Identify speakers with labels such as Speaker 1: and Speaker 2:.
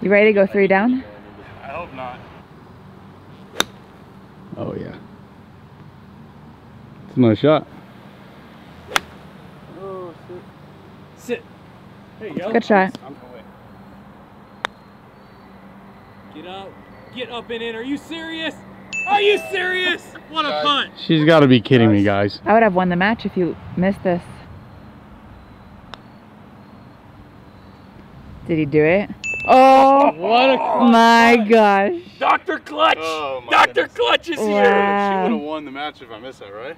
Speaker 1: You ready to go three down?
Speaker 2: I hope not.
Speaker 3: Oh yeah. It's a nice shot.
Speaker 2: Oh, sit. Sit. There you go.
Speaker 1: Good shot.
Speaker 2: I'm away. Get up. Get up and in. Are you serious? Are you serious? What a punt.
Speaker 3: She's got to be kidding me, guys.
Speaker 1: I would have won the match if you missed this. Did he do it? Oh
Speaker 2: What a
Speaker 1: my gosh.
Speaker 2: Dr. Clutch.
Speaker 3: Oh, my
Speaker 2: Dr.
Speaker 3: goodness.
Speaker 2: Clutch is here.
Speaker 3: She would have won the match if I missed that, right?